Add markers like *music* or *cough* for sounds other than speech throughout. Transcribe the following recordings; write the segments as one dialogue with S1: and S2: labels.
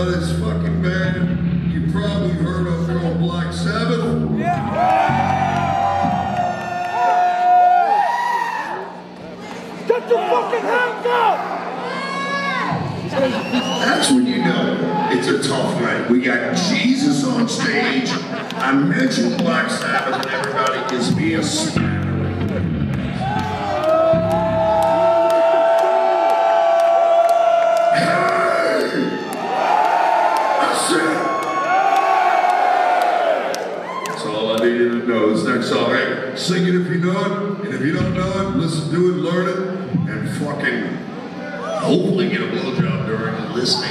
S1: by this fucking band you probably heard of called Black Sabbath. Yeah.
S2: Get your fucking hands up!
S1: That's when you know it's a tough night. We got Jesus on stage. I mentioned Black Sabbath, and everybody gives me a listening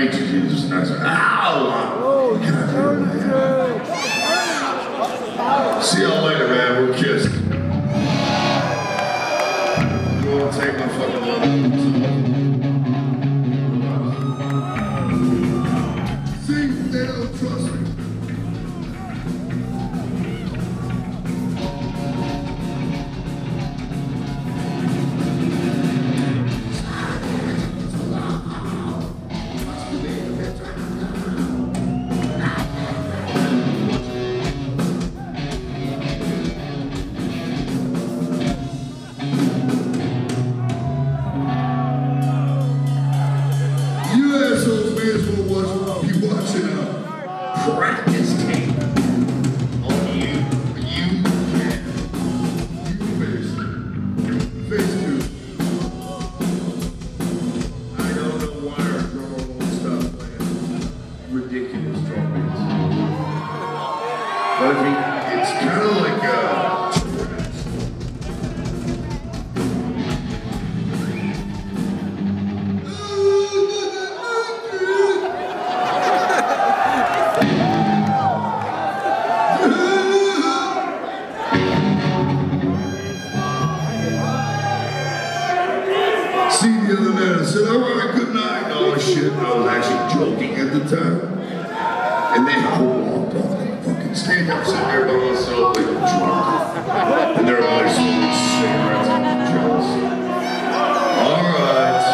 S1: pray to Jesus Nazareth. Ow! See y'all later, man. I was actually joking at the time. And then I walked off the fucking stage. I'm sitting there by myself, like drunk. And there are like, cigarettes and drugs. Alright.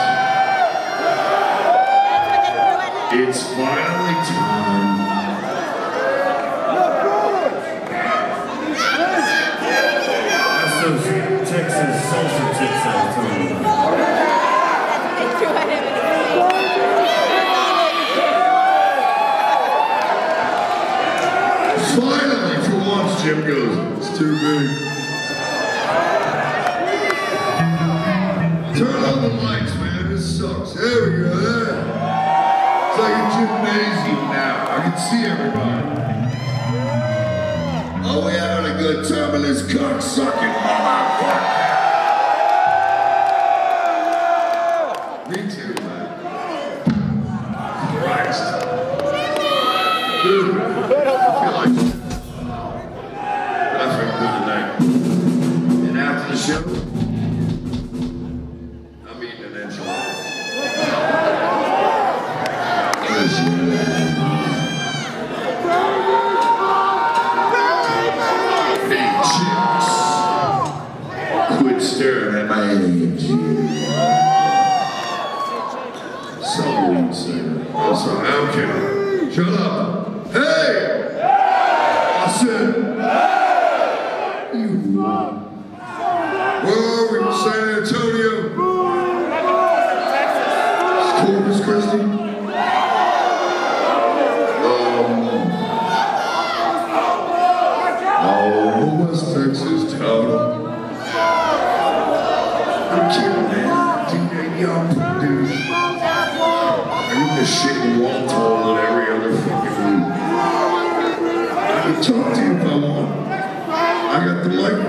S1: It's finally time.
S3: Texas salsa tips
S1: out Jim goes, it's too big. Turn on the lights, man, this sucks. There we go, there. It's like a gymnasium now. I can see everybody. Oh, we're a good time this cocksucking. *laughs* Luciano talk to you if I want. I got the mic.